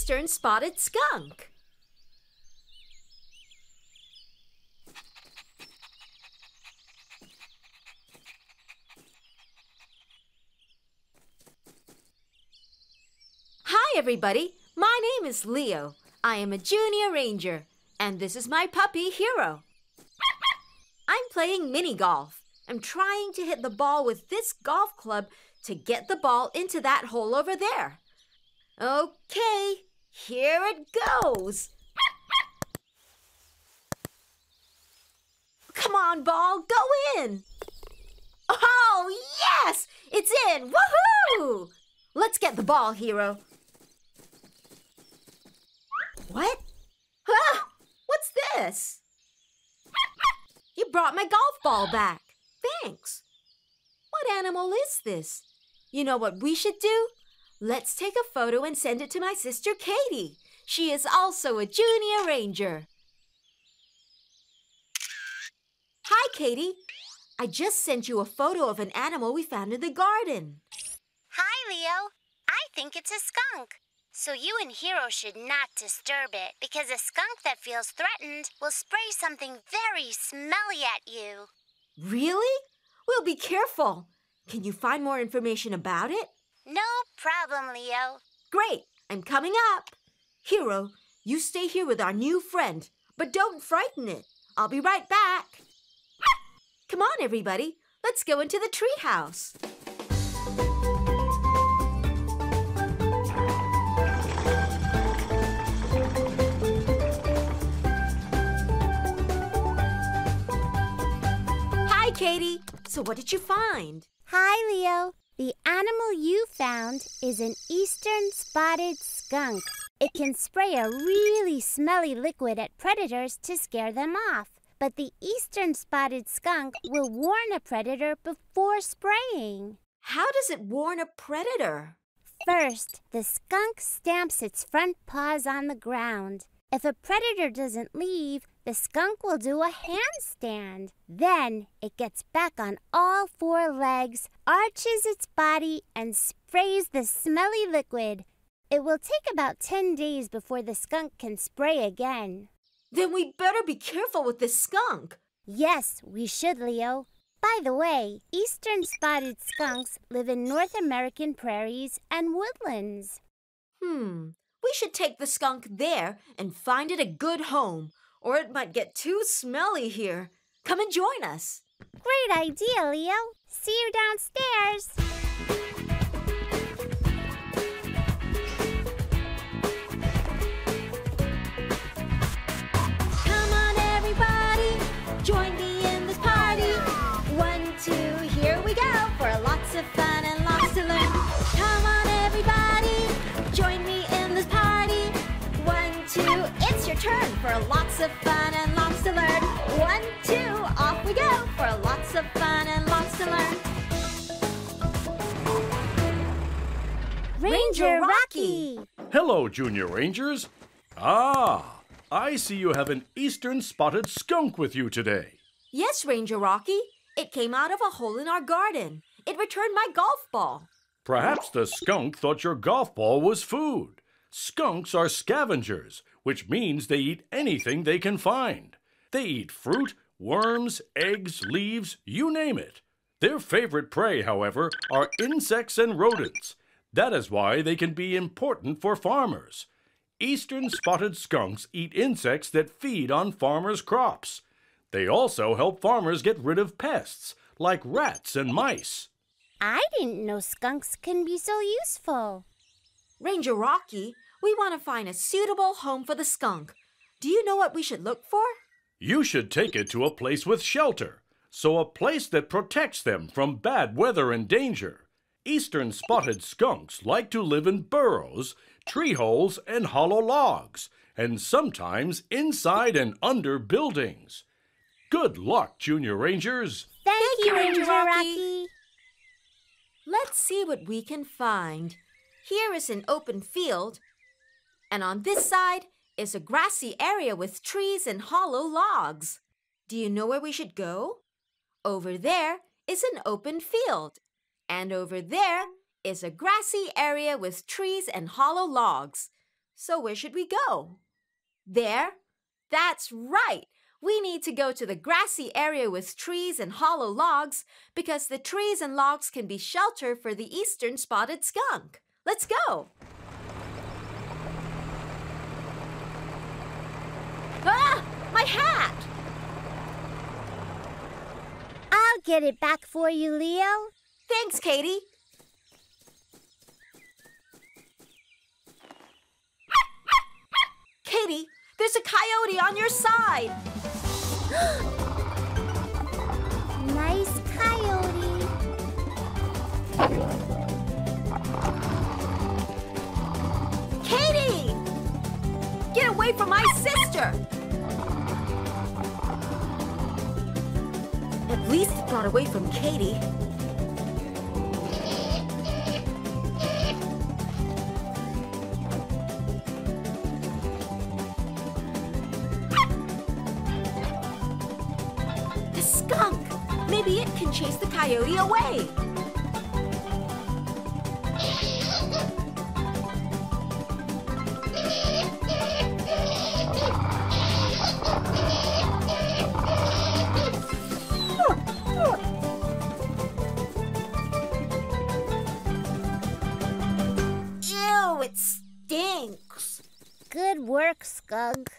eastern spotted skunk. Hi, everybody. My name is Leo. I am a junior ranger, and this is my puppy, Hero. I'm playing mini golf. I'm trying to hit the ball with this golf club to get the ball into that hole over there. Okay, here it goes. Come on, ball, go in. Oh, yes! It's in! Woohoo! Let's get the ball, Hero. What? Ah, what's this? You brought my golf ball back. Thanks. What animal is this? You know what we should do? Let's take a photo and send it to my sister Katie. She is also a junior ranger. Hi, Katie. I just sent you a photo of an animal we found in the garden. Hi, Leo. I think it's a skunk. So you and Hero should not disturb it because a skunk that feels threatened will spray something very smelly at you. Really? We'll be careful. Can you find more information about it? No problem, Leo. Great. I'm coming up. Hero, you stay here with our new friend, but don't frighten it. I'll be right back. Come on, everybody. Let's go into the treehouse. Hi, Katie. So what did you find? Hi, Leo. The animal you found is an eastern spotted skunk. It can spray a really smelly liquid at predators to scare them off. But the eastern spotted skunk will warn a predator before spraying. How does it warn a predator? First, the skunk stamps its front paws on the ground. If a predator doesn't leave, the skunk will do a handstand. Then it gets back on all four legs, arches its body, and sprays the smelly liquid. It will take about 10 days before the skunk can spray again. Then we better be careful with this skunk. Yes, we should, Leo. By the way, eastern spotted skunks live in North American prairies and woodlands. Hmm, we should take the skunk there and find it a good home, or it might get too smelly here. Come and join us. Great idea, Leo. See you downstairs. It's your turn for lots of fun and lots to learn. One, two, off we go for lots of fun and lots to learn. Ranger Rocky! Hello, Junior Rangers. Ah, I see you have an eastern spotted skunk with you today. Yes, Ranger Rocky. It came out of a hole in our garden. It returned my golf ball. Perhaps the skunk thought your golf ball was food. Skunks are scavengers, which means they eat anything they can find. They eat fruit, worms, eggs, leaves, you name it. Their favorite prey, however, are insects and rodents. That is why they can be important for farmers. Eastern spotted skunks eat insects that feed on farmers' crops. They also help farmers get rid of pests, like rats and mice. I didn't know skunks can be so useful. Ranger Rocky, we want to find a suitable home for the skunk. Do you know what we should look for? You should take it to a place with shelter, so a place that protects them from bad weather and danger. Eastern spotted skunks like to live in burrows, tree holes, and hollow logs, and sometimes inside and under buildings. Good luck, Junior Rangers! Thank, you, Ranger Rocky. Rocky. Let's see what we can find. Here is an open field, and on this side is a grassy area with trees and hollow logs. Do you know where we should go? Over there is an open field, and over there is a grassy area with trees and hollow logs. So where should we go? There? That's right! We need to go to the grassy area with trees and hollow logs because the trees and logs can be shelter for the eastern spotted skunk. Let's go! Ah! My hat! I'll get it back for you, Leo. Thanks, Katie. Katie, there's a coyote on your side. nice coyote. Away from my sister! At least it got away from Katie. The skunk! Maybe it can chase the coyote away. Skunk.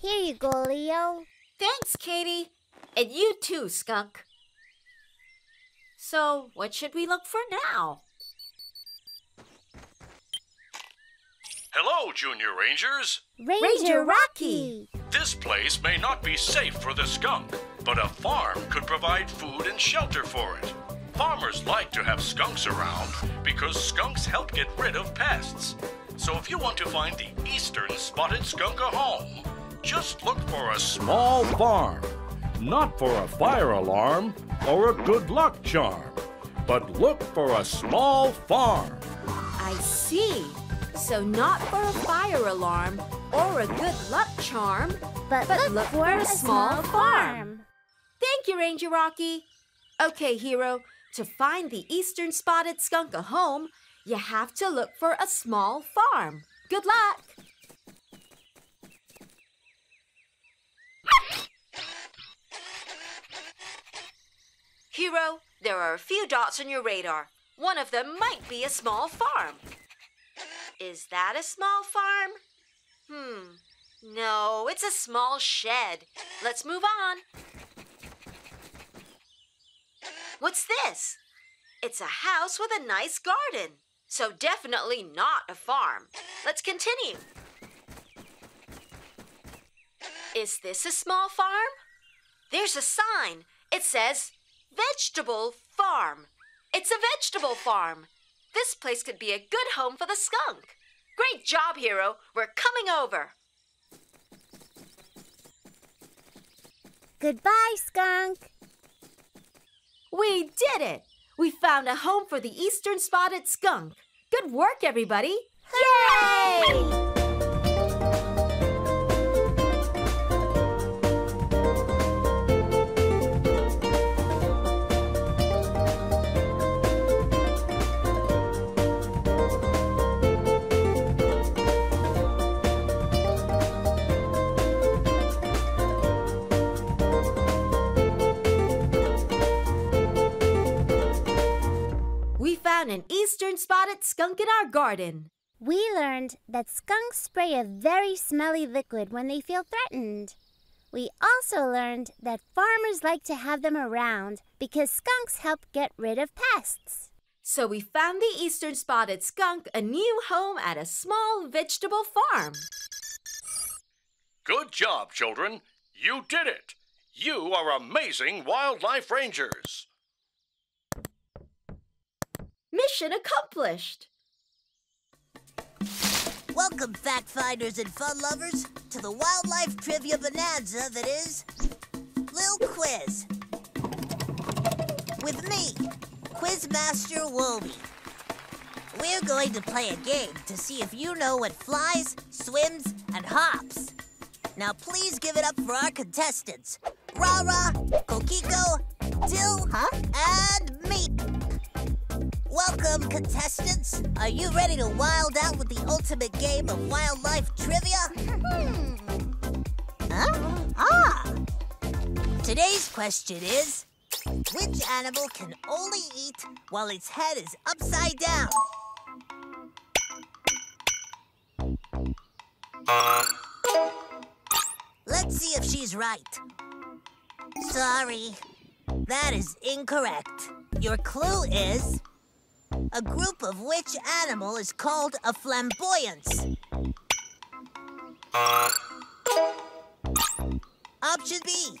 Here you go, Leo. Thanks, Katie. And you too, Skunk. So, what should we look for now? Hello, Junior Rangers. Ranger, Ranger Rocky. This place may not be safe for the skunk, but a farm could provide food and shelter for it. Farmers like to have skunks around because skunks help get rid of pests. So if you want to find the eastern spotted skunk a home, just look for a small farm. Not for a fire alarm or a good luck charm, but look for a small farm. I see. So, not for a fire alarm or a good luck charm, But, But look, for a small farm. Thank you, Ranger Rocky. Okay, hero, to find the eastern spotted skunk a home, you have to look for a small farm. Good luck. Hero, there are a few dots on your radar. One of them might be a small farm. Is that a small farm? Hmm. No, it's a small shed. Let's move on. What's this? It's a house with a nice garden. So definitely not a farm. Let's continue. Is this a small farm? There's a sign. It says vegetable farm. It's a vegetable farm. This place could be a good home for the skunk. Great job, hero. We're coming over. Goodbye, Skunk. We did it! We found a home for the eastern spotted skunk. Good work, everybody! Yay! Found an eastern spotted skunk in our garden. We learned that skunks spray a very smelly liquid when they feel threatened. We also learned that farmers like to have them around because skunks help get rid of pests. So we found the eastern spotted skunk a new home at a small vegetable farm. Good job, children. You did it. You are amazing wildlife rangers. Mission accomplished! Welcome, fact finders and fun lovers, to the wildlife trivia bonanza that is Lil Quiz. With me, Quizmaster Wobie. We're going to play a game to see if you know what flies, swims, and hops. Now, please give it up for our contestants Rara, Kokiko, Dill, Huh? and. Welcome contestants, are you ready to wild out with the ultimate game of wildlife trivia? Hmm. Huh? Ah! Today's question is Which animal can only eat while its head is upside down? Let's see if she's right. Sorry, that is incorrect. Your clue is a group of which animal is called a flamboyance? Option B,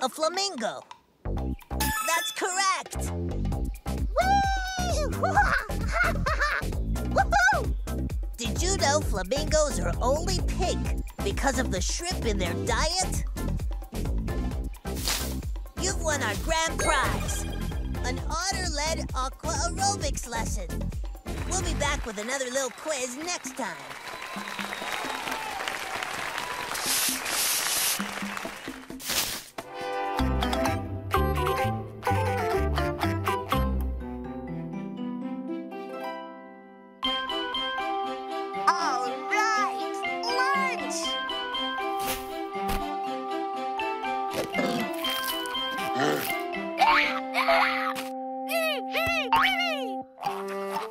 a flamingo. That's correct. Did you know flamingos are only pink because of the shrimp in their diet? You've won our grand prize, an otter-led aqua aerobics lesson. We'll be back with another little quiz next time. All right, lunch! Oh dear, don't be upset. It's not that the animals don't like you. They just don't know the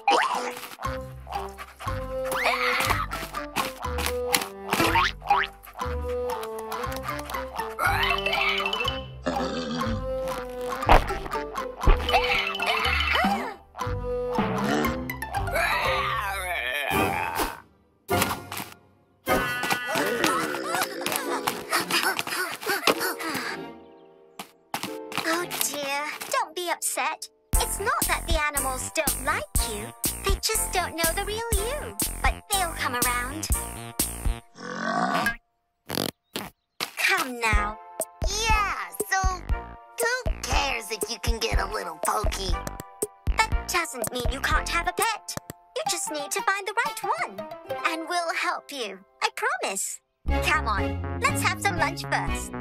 you. But they'll come around. Come now. Yeah, so who cares if you can get a little pokey? That doesn't mean you can't have a pet. You just need to find the right one. And we'll help you. I promise. Come on, let's have some lunch first.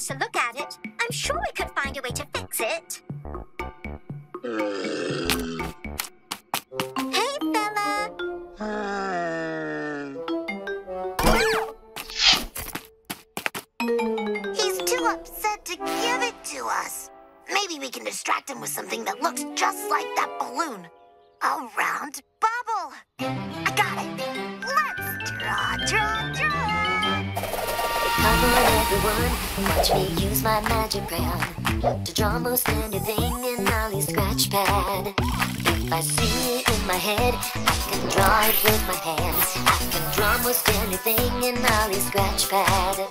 Get a look at watch me use my magic crayon to draw most anything in Ollie's scratch pad. If I see it in my head, I can draw it with my hands. I can draw most anything in Ollie's scratch pad.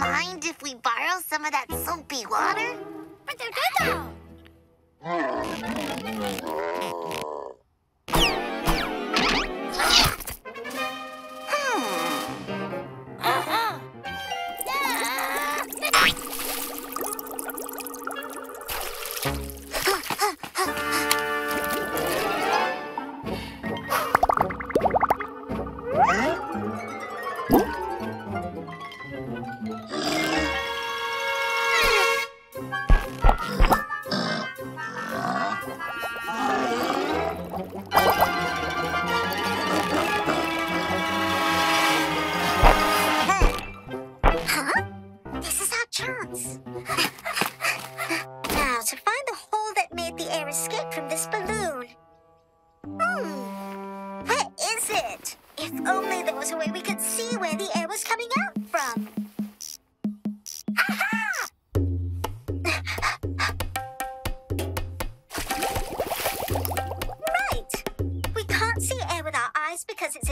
mind if we borrow some of that soapy water? But they're good though.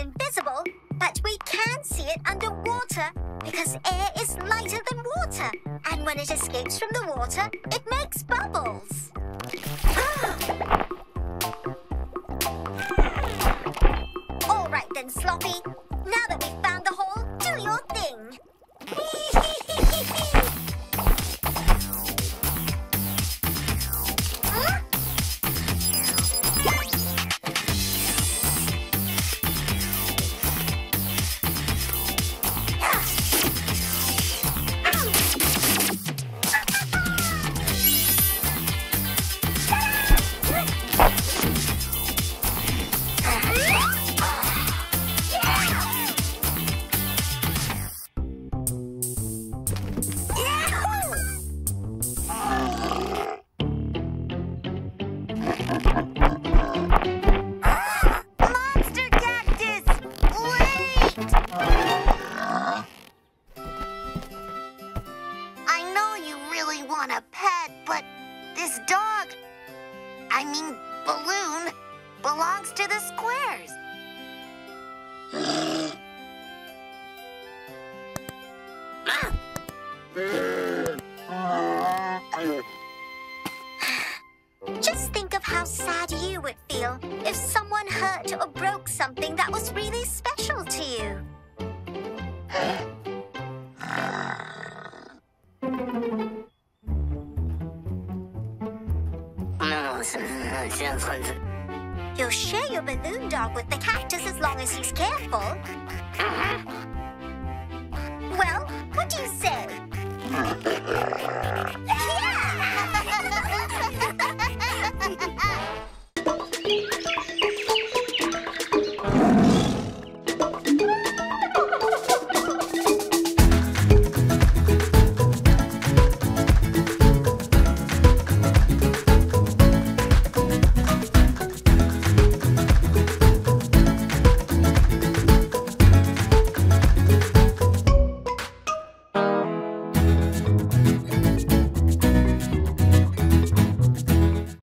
invisible, but we can see it underwater because air is lighter than water. And when it escapes from the water, it makes bubbles. Ah! belongs to the squares.